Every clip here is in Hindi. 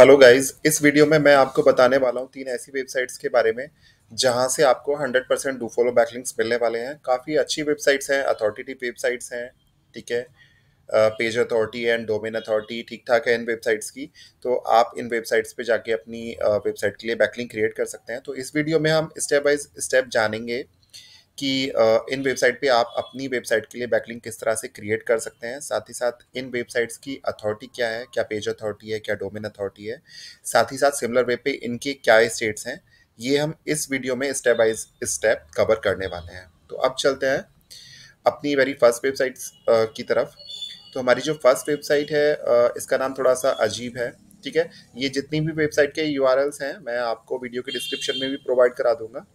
हेलो गाइस इस वीडियो में मैं आपको बताने वाला हूँ तीन ऐसी वेबसाइट्स के बारे में, जहाँ से आपको 100 परसेंट डू फॉलो बैकलिंक्स मिलने वाले हैं। काफ़ी अच्छी वेबसाइट्स हैं अथॉरिटेटिव वेबसाइट्स हैं, ठीक है? Page authority and domain authority ठीक ठाक है इन वेबसाइट्स की। तो आप इन वेबसाइट्स पे जाके अपनी वेबसाइट के लिए बैकलिंग क्रिएट कर सकते हैं। तो इस वीडियो में हम स्टेप बाय स्टेप जानेंगे कि इन वेबसाइट पे आप अपनी वेबसाइट के लिए बैकलिंक किस तरह से क्रिएट कर सकते हैं, साथ ही साथ इन वेबसाइट्स की अथॉरिटी क्या है, क्या पेज अथॉरिटी है, क्या डोमेन अथॉरिटी है, साथ ही साथ सिमिलर वेब पे इनके क्या स्टेट्स हैं, ये हम इस वीडियो में स्टेप बाय स्टेप कवर करने वाले हैं। तो अब चलते हैं अपनी वेरी फ़र्स्ट वेबसाइट की तरफ़। तो हमारी जो फ़र्स्ट वेबसाइट है इसका नाम थोड़ा सा अजीब है, ठीक है? ये जितनी भी वेबसाइट के यू हैं, मैं आपको वीडियो के डिस्क्रिप्शन में भी प्रोवाइड करा दूँगा।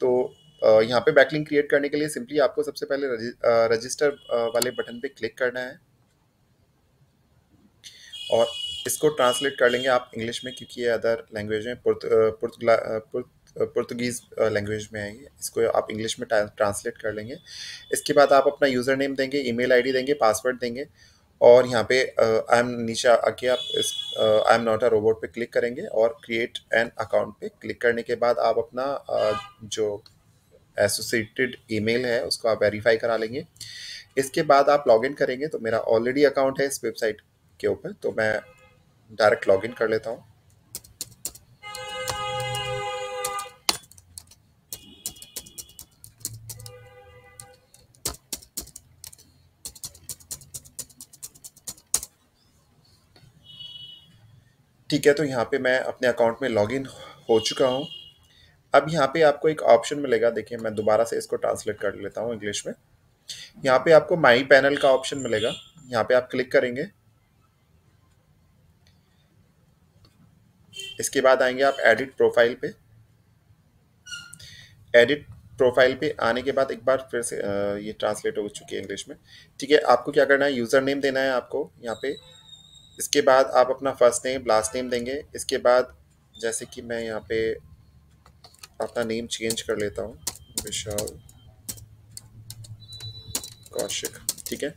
तो यहाँ पे बैकलिंक क्रिएट करने के लिए सिंपली आपको सबसे पहले रजिस्टर वाले बटन पे क्लिक करना है। और इसको ट्रांसलेट कर लेंगे आप इंग्लिश में क्योंकि ये अदर लैंग्वेज में पुर्तगीज़ लैंग्वेज में है इसको आप इंग्लिश में ट्रांसलेट कर लेंगे। इसके बाद आप अपना यूज़र नेम देंगे ईमेल आईडी देंगे पासवर्ड देंगे। और यहाँ पे आई एम नीचे आके आप इस I am not a robot पे क्लिक करेंगे और क्रिएट एन अकाउंट पे क्लिक करने के बाद आप अपना uh, जो एसोसिएटेड ईमेल है, उसको आप वेरीफाई करा लेंगे। इसके बाद आप लॉगिन करेंगे तो मेरा ऑलरेडी अकाउंट है इस वेबसाइट के ऊपर तो मैं डायरेक्ट लॉगिन कर लेता हूँ। ठीक है तो यहाँ पे मैं अपने अकाउंट में लॉगिन हो चुका हूँ। अब यहाँ पे आपको एक ऑप्शन मिलेगा। देखिए, मैं दोबारा से इसको ट्रांसलेट कर लेता हूँ इंग्लिश में। यहाँ पे आपको माई पैनल का ऑप्शन मिलेगा। यहाँ पे आप क्लिक करेंगे। इसके बाद आएँगे आप एडिट प्रोफ़ाइल पे। एडिट प्रोफ़ाइल पे आने के बाद एक बार फिर से ये ट्रांसलेट हो चुकी है इंग्लिश में। ठीक है, आपको क्या करना है? यूज़र नेम देना है आपको यहाँ पे। इसके बाद आप अपना फ़र्स्ट नेम लास्ट नेम देंगे। इसके बाद जैसे कि मैं यहाँ पे अपना नेम चेंज कर लेता हूँ। विशाल कौशिक ठीक है?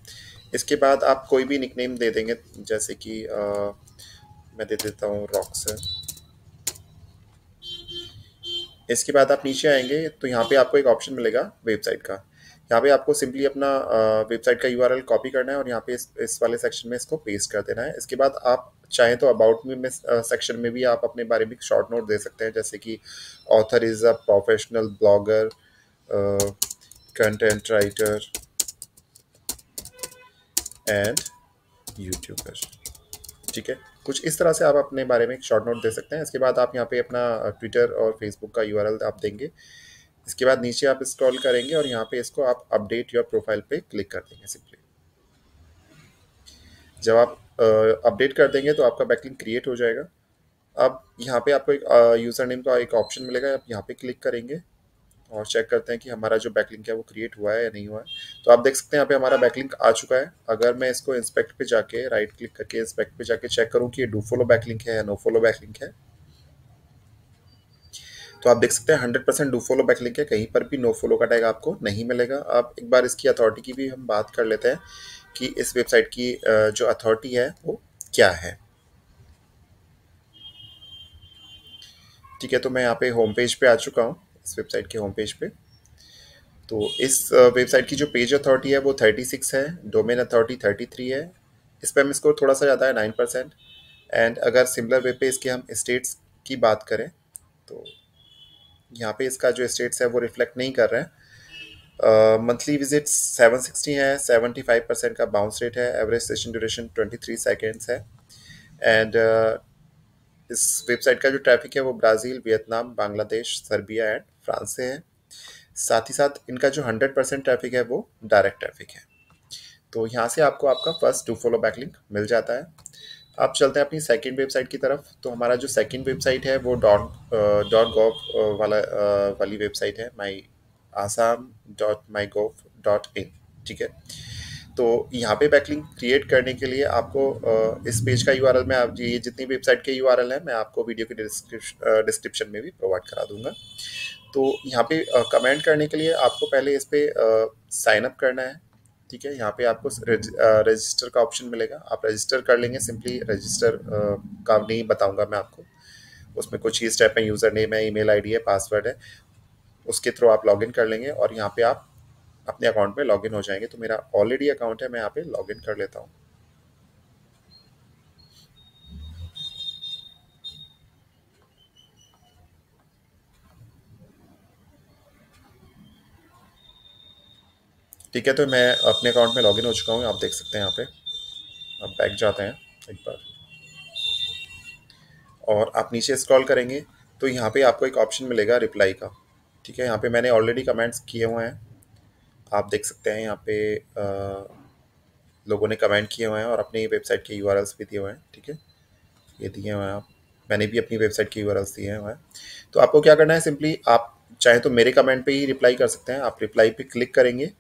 इसके बाद आप कोई भी निकनेम दे देंगे जैसे कि आ, मैं दे देता हूँ रॉक्सर इसके बाद आप नीचे आएँगे तो यहाँ पे आपको एक ऑप्शन मिलेगा वेबसाइट का। यहाँ पे आपको सिंपली अपना वेबसाइट का यूआरएल कॉपी करना है और यहाँ पे इस, इस वाले सेक्शन में इसको पेस्ट कर देना है। इसके बाद आप चाहें तो अबाउट मी, में सेक्शन में भी आप अपने बारे में शॉर्ट नोट दे सकते हैं, जैसे कि author is a professional blogger content writer and YouTuber ठीक है? कुछ इस तरह से आप अपने बारे में एक शॉर्ट नोट दे सकते हैं। इसके बाद आप यहाँ पे अपना ट्विटर और फेसबुक का यूआरएल आप देंगे। इसके बाद नीचे आप स्क्रॉल करेंगे और यहाँ पे इसको आप अपडेट योर प्रोफ़ाइल पे क्लिक कर देंगे सिंपली जब आप अपडेट कर देंगे तो आपका बैकलिंक क्रिएट हो जाएगा। अब यहाँ पे आपको एक यूज़र नेम का एक ऑप्शन मिलेगा, आप यहाँ पे क्लिक करेंगे और चेक करते हैं कि हमारा जो बैकलिंक है वो क्रिएट हुआ है या नहीं हुआ है। तो आप देख सकते हैं यहाँ पे हमारा बैकलिंक आ चुका है। अगर मैं इसको इंस्पेक्ट पे जाके राइट क्लिक करके इंस्पेक्ट पे जाके चेक करूँ कि ये डू फॉलो बैकलिंक है या नो फॉलो बैकलिंक है तो आप देख सकते हैं hundred percent do follow backlink है। कहीं पर भी नो फॉलो का टैग आपको नहीं मिलेगा। आप एक बार इसकी अथॉरिटी की भी हम बात कर लेते हैं। कि इस वेबसाइट की जो अथॉरिटी है, वो क्या है? ठीक है तो मैं यहाँ पे होम पेज पे आ चुका हूँ, इस वेबसाइट के होम पेज पे। तो इस वेबसाइट की जो पेज अथॉरिटी है, वो 36 है डोमेन अथॉरिटी 33 है। स्पैम स्कोर थोड़ा सा ज़्यादा है नाइन परसेंट एंड अगर सिमिलर वेब पे इसके हम स्टेट्स की बात करें तो यहाँ पे इसका जो स्टेट्स है, वो रिफ्लेक्ट नहीं कर रहे हैं। मंथली विज़िट 760 है 75 परसेंट का बाउंस रेट है एवरेज सेशन ड्यूरेशन 23 सेकेंड्स है. एंड uh, इस वेबसाइट का जो ट्रैफ़िक है वो Brazil Vietnam Bangladesh Serbia and France से है। साथ ही साथ इनका जो 100 परसेंट ट्रैफ़िक है वो डायरेक्ट ट्रैफ़िक है। तो यहाँ से आपको आपका first two follow back link मिल जाता है। अब चलते हैं अपनी सेकंड वेबसाइट की तरफ़। तो हमारा जो सेकंड वेबसाइट है वो डॉट डॉट गॉव वाला uh, वाली वेबसाइट है my Assam dot my gov dot in ठीक है? तो यहाँ पे बैकलिंक क्रिएट करने के लिए आपको इस पेज का यू मैं आप, ये जितनी वेबसाइट के यू है, मैं आपको वीडियो के डिस्क्रिप्शन में भी प्रोवाइड करा दूँगा। तो यहाँ पे कमेंट करने के लिए आपको पहले इस पर साइन अप करना है, ठीक है? यहाँ पे आपको रजिस्टर का ऑप्शन मिलेगा। आप रजिस्टर कर लेंगे सिंपली रजिस्टर का नहीं बताऊँगा मैं आपको। उसमें कुछ ही स्टेप है यूज़र नेम है ईमेल आईडी है पासवर्ड है। उसके थ्रू आप लॉगिन कर लेंगे और यहाँ पे आप अपने अकाउंट में लॉगिन हो जाएँगे। तो मेरा ऑलरेडी अकाउंट है, मैं यहाँ पे लॉगिन कर लेता हूँ। ठीक है तो मैं अपने अकाउंट में लॉगिन हो चुका हूँ। आप देख सकते हैं यहाँ पे। अब बैक जाते हैं एक बार। और आप नीचे स्क्रॉल करेंगे तो यहाँ पे आपको एक ऑप्शन मिलेगा रिप्लाई का। ठीक है यहाँ पे मैंने ऑलरेडी कमेंट्स किए हुए हैं। आप देख सकते हैं यहाँ पे आ, लोगों ने कमेंट किए हुए हैं और अपनी वेबसाइट के यू भी दिए हुए हैं ठीक है? ये दिए हुए हैं आप। मैंने भी अपनी वेबसाइट के यू दिए हुए हैं। तो आपको क्या करना है सिंपली आप चाहे तो मेरे कमेंट पे ही रिप्लाई कर सकते हैं। आप रिप्लाई पे क्लिक करेंगे।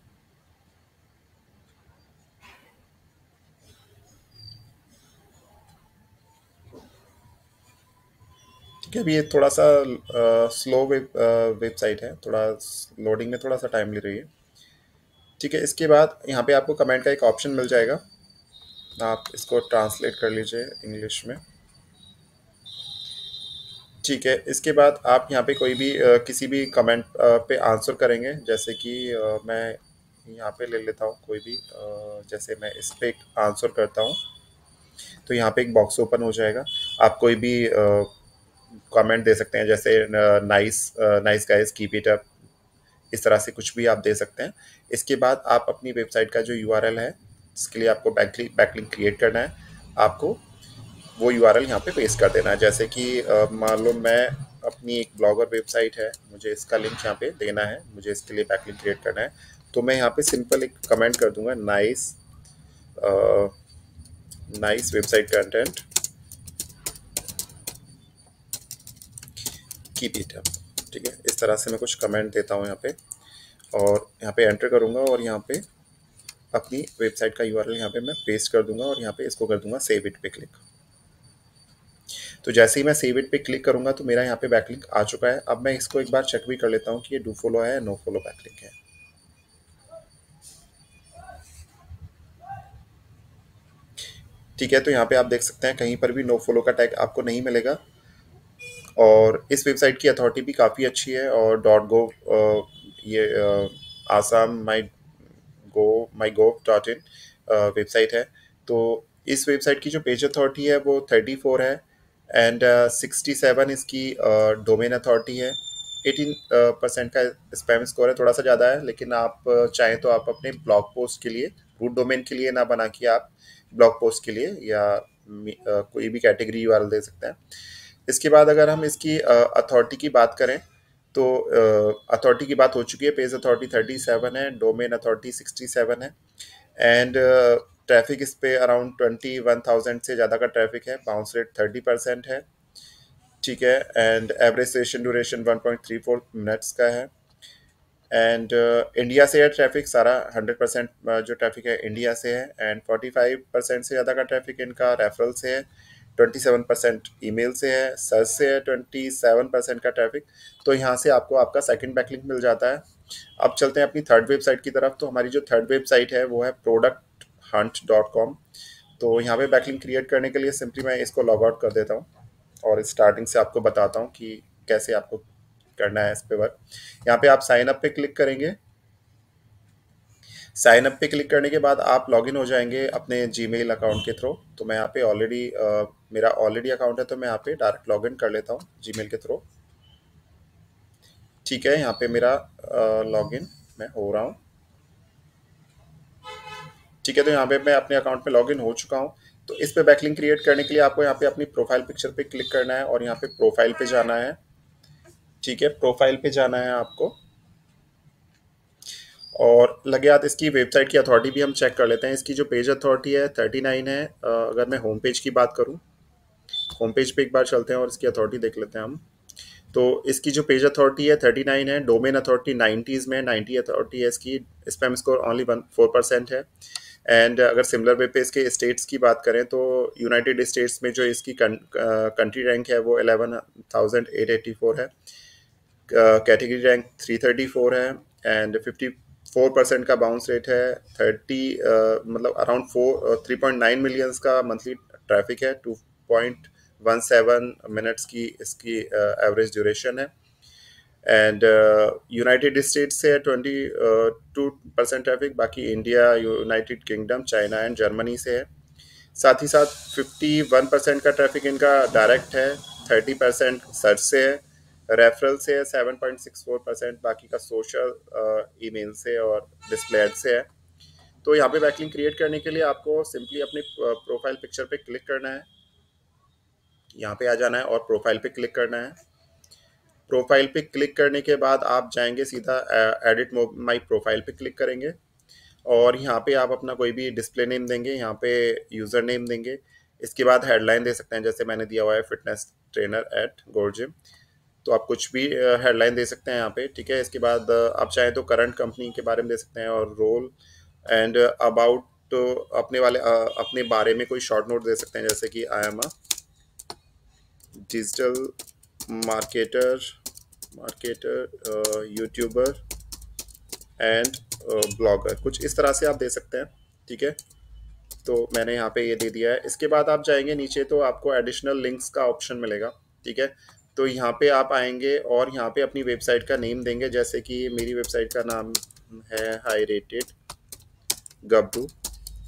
है अभी ये थोड़ा सा स्लो वेब वेबसाइट है थोड़ा लोडिंग में थोड़ा सा टाइम ले रही है। ठीक है इसके बाद यहाँ पे आपको कमेंट का एक ऑप्शन मिल जाएगा। आप इसको ट्रांसलेट कर लीजिए इंग्लिश में। ठीक है इसके बाद आप यहाँ पे कोई भी आ, किसी भी कमेंट आ, पे आंसर करेंगे। जैसे कि आ, मैं यहाँ पे ले लेता हूँ कोई भी आ, जैसे मैं इस पर आंसर करता हूँ तो यहाँ पे एक बॉक्स ओपन हो जाएगा। आप कोई भी कमेंट दे सकते हैं, जैसे nice nice guys keep it up इस तरह से कुछ भी आप दे सकते हैं। इसके बाद आप अपनी वेबसाइट का जो यूआरएल है, इसके लिए आपको बैकलिंक बैकलिंक क्रिएट करना है। आपको वो यू आर यहाँ पर पे पेस्ट कर देना है। जैसे कि मान लो मैं अपनी एक ब्लॉगर वेबसाइट है, मुझे इसका लिंक यहाँ पे देना है, मुझे इसके लिए बैकलिंक क्रिएट करना है। तो मैं यहाँ पे सिंपल एक कमेंट कर दूँगा nice nice website content keep it up ठीक है? इस तरह से मैं कुछ कमेंट देता हूँ यहाँ पे। और यहाँ पे एंटर करूँगा और यहाँ पे अपनी वेबसाइट का यू आर यहाँ पे मैं पेस्ट कर दूँगा और यहाँ पे इसको कर दूँगा सेव इट पे क्लिक तो जैसे ही मैं सेव इट पे क्लिक करूँगा तो मेरा यहाँ पे बैकलिंक आ चुका है। अब मैं इसको एक बार चेक भी कर लेता हूँ कि ये डू फॉलो है नो फॉलो बैकलिंक है। ठीक है तो यहाँ पे आप देख सकते हैं कहीं पर भी नो फॉलो का टैग आपको नहीं मिलेगा। और इस वेबसाइट की अथॉरिटी भी काफ़ी अच्छी है और डॉट गो ये Assam my go my gov dot in website है। तो इस वेबसाइट की जो पेज अथॉरिटी है वो थर्टी फोर है एंड सिक्सटी सेवन इसकी डोमेन uh, अथॉरिटी है। एटीन परसेंट का स्पैम स्कोर है थोड़ा सा ज़्यादा है लेकिन आप चाहें तो आप अपने ब्लॉग पोस्ट के लिए रूट डोमेन के लिए ना बना के आप ब्लॉग पोस्ट के लिए या uh, कोई भी कैटेगरी यू दे सकते हैं। इसके बाद अगर हम इसकी अथॉरिटी की बात करें तो अथॉरिटी की बात हो चुकी है। पेज अथॉरिटी थर्टी सेवन है डोमेन अथॉरिटी सिक्सटी सेवन है एंड ट्रैफ़िक इस पे अराउंड ट्वेंटी वन थाउज़ेंड से ज़्यादा का ट्रैफ़िक है। बाउंस रेट थर्टी परसेंट है। ठीक है? And average session duration one point three four minutes का है। एंड इंडिया से है ट्रैफ़िक सारा हंड्रेड परसेंट जो ट्रैफ़िक है इंडिया से है। एंड फोर्टी फाइव परसेंट से ज़्यादा का ट्रैफ़िक इनका रेफरल से है। Twenty seven percent email से है सर्च से है ट्वेंटी सेवन परसेंट का ट्रैफ़िक तो यहाँ से आपको आपका सेकंड बैकलिंक मिल जाता है। अब चलते हैं अपनी थर्ड वेबसाइट की तरफ़ तो हमारी जो थर्ड वेबसाइट है, वो है प्रोडक्ट हंट डॉट कॉम तो यहाँ पे बैकलिंक क्रिएट करने के लिए सिंपली मैं इसको लॉग आउट कर देता हूँ, और स्टार्टिंग से आपको बताता हूँ कि कैसे आपको करना है इस पे वर्क यहाँ पे आप साइन अप पे क्लिक करेंगे साइन अप पे क्लिक करने के बाद आप लॉगिन हो जाएँगे अपने जीमेल अकाउंट के थ्रू तो मैं यहाँ पे ऑलरेडी मेरा ऑलरेडी अकाउंट है तो मैं यहाँ पे डायरेक्ट लॉगिन कर लेता हूँ जीमेल के थ्रू ठीक है, यहाँ पे मेरा लॉगिन मैं हो रहा हूँ। ठीक है तो यहाँ पे मैं अपने अकाउंट में लॉगिन हो चुका हूँ। तो इस पे बैकलिंग क्रिएट करने के लिए आपको यहाँ पे अपनी प्रोफ़ाइल पिक्चर पे क्लिक करना है और यहाँ पे प्रोफ़ाइल पे जाना है। ठीक है प्रोफ़ाइल पे जाना है आपको। और लगे हाथ इसकी वेबसाइट की अथॉरिटी भी हम चेक कर लेते हैं। इसकी जो पेज अथॉरिटी है थर्टी नाइन है अगर मैं होम पेज की बात करूँ होम पेज पे एक बार चलते हैं और इसकी अथॉरिटी देख लेते हैं हम। तो इसकी जो पेज अथॉरिटी है थर्टी नाइन है। डोमेन अथॉरिटी नाइन्टीज़ में नाइन्टी अथॉरिटी है इसकी। Spam score only one four percent है। एंड अगर सिमिलर वे पे इसके स्टेट्स की बात करें तो यूनाइटेड स्टेट्स में जो इसकी कंट्री रैंक है, वो eleven thousand eight eighty four है। Category rank three thirty four है। एंड फिफ्टी फोर परसेंट का बाउंस रेट है थर्टी uh, मतलब around four three point nine millions का मंथली ट्रैफ़िक है two point one seven minutes की इसकी एवरेज uh, ड्यूरेशन है। एंड यूनाइटेड स्टेट्स से है ट्वेंटी टू परसेंट ट्रैफ़िक बाकी India United Kingdom China and Germany से है। साथ ही साथ फिफ्टी वन परसेंट का ट्रैफ़िक इनका डायरेक्ट है थर्टी परसेंट सर्च से है। रेफरल से है seven point six four percent बाकी का सोशल ईमेल से और डिस्प्ले से है। तो यहाँ पे बैकलिंग क्रिएट करने के लिए आपको सिंपली अपने प्रोफ़ाइल पिक्चर पे क्लिक करना है। यहाँ पे आ जाना है और प्रोफ़ाइल पे क्लिक करना है। प्रोफ़ाइल पे क्लिक करने के बाद आप जाएँगे सीधा एडिट माई प्रोफ़ाइल पे क्लिक करेंगे। और यहाँ पे आप अपना कोई भी डिस्प्ले नेम देंगे, यहाँ पे यूज़र नेम देंगे। इसके बाद हेडलाइन दे सकते हैं, जैसे मैंने दिया हुआ है fitness trainer at gold gym तो आप कुछ भी हेडलाइन दे सकते हैं यहाँ पे, ठीक है? इसके बाद आप चाहें तो करंट कंपनी के बारे में दे सकते हैं और रोल एंड अबाउट तो अपने वाले अपने बारे में कोई शॉर्ट नोट दे सकते हैं, जैसे कि I am a digital marketer marketer YouTuber and blogger कुछ इस तरह से आप दे सकते हैं, ठीक है? तो मैंने यहाँ पे ये दे दिया है। इसके बाद आप जाएँगे नीचे तो आपको एडिशनल लिंक्स का ऑप्शन मिलेगा, ठीक है? तो यहाँ पे आप आएँगे और यहाँ पे अपनी वेबसाइट का नेम देंगे, जैसे कि मेरी वेबसाइट का नाम है हाई रेटेड गब्बू।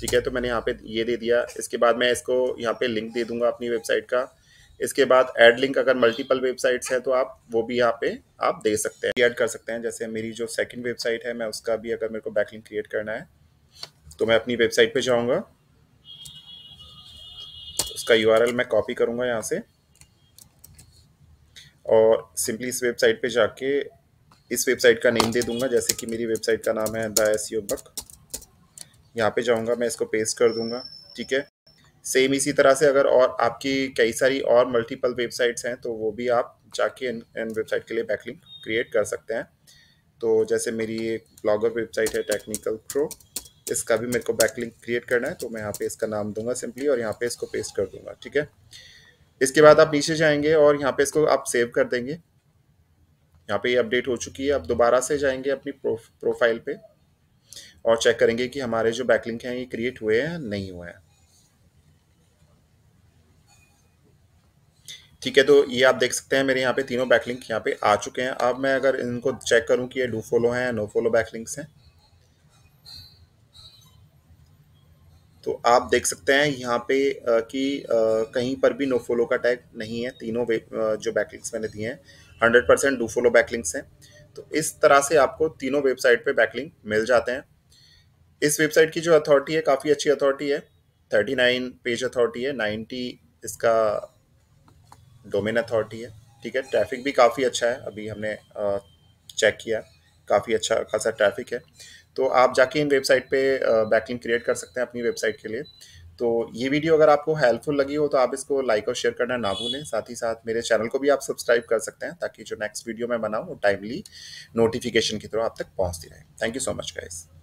ठीक है तो मैंने यहाँ पे ये दे दिया। इसके बाद मैं इसको यहाँ पे लिंक दे दूँगा अपनी वेबसाइट का। इसके बाद ऐड लिंक अगर मल्टीपल वेबसाइट्स हैं तो आप वो भी यहाँ पे आप दे सकते हैं, ऐड कर सकते हैं। जैसे मेरी जो सेकंड वेबसाइट है, मैं उसका भी अगर मेरे को बैकलिंक क्रिएट करना है तो मैं अपनी वेबसाइट पे जाऊँगा। उसका यूआरएल मैं कॉपी करूँगा यहाँ से। और सिंपली इस वेबसाइट पे जाके इस वेबसाइट का नेम दे दूँगा जैसे कि मेरी वेबसाइट का नाम है द एस बक यहाँ पे जाऊँगा मैं इसको पेस्ट कर दूँगा ठीक है? सेम इसी तरह से अगर और आपकी कई सारी और मल्टीपल वेबसाइट्स हैं तो वो भी आप जाके इन, इन वेबसाइट के लिए बैकलिंक क्रिएट कर सकते हैं। तो जैसे मेरी एक ब्लॉगर वेबसाइट है टेक्निकल प्रो इसका भी मेरे को बैकलिंक क्रिएट करना है तो मैं यहाँ पे इसका नाम दूँगा सिंपली और यहाँ पे इसको पेस्ट कर दूँगा ठीक है? इसके बाद आप नीचे जाएँगे और यहाँ पे इसको आप सेव कर देंगे। यहाँ पे ये अपडेट हो चुकी है। आप दोबारा से जाएँगे अपनी प्रो, प्रोफ़ाइल पे और चेक करेंगे कि हमारे जो बैकलिंक हैं ये क्रिएट हुए हैं नहीं हुए हैं। ठीक है तो ये आप देख सकते हैं मेरे यहाँ पे तीनों बैकलिंक यहाँ पे आ चुके हैं। अब मैं अगर इनको चेक करूँ कि ये डू फॉलो हैं नो फॉलो बैकलिंक्स हैं तो आप देख सकते हैं यहाँ पे कि कहीं पर भी नो फॉलो का टैग नहीं है। तीनों जो बैकलिंक्स मैंने दिए हैं hundred percent do follow backlinks हैं। तो इस तरह से आपको तीनों वेबसाइट पे बैकलिंक मिल जाते हैं। इस वेबसाइट की जो अथॉरिटी है, काफ़ी अच्छी अथॉरिटी है। थर्टी नाइन पेज अथॉरिटी है नाइन्टी इसका डोमेन अथॉरिटी है। ठीक है ट्रैफ़िक भी काफ़ी अच्छा है। अभी हमने चेक किया। काफ़ी अच्छा खासा ट्रैफ़िक है। तो आप जाके इन वेबसाइट पे बैकलिंग क्रिएट कर सकते हैं अपनी वेबसाइट के लिए। तो ये वीडियो अगर आपको हेल्पफुल लगी हो तो आप इसको लाइक और शेयर करना ना भूलें। साथ ही साथ मेरे चैनल को भी आप सब्सक्राइब कर सकते हैं ताकि जो नेक्स्ट वीडियो मैं बनाऊँ वो टाइमली नोटिफिकेशन के थ्रू आप तक पहुँचती रहे। Thank you so much guys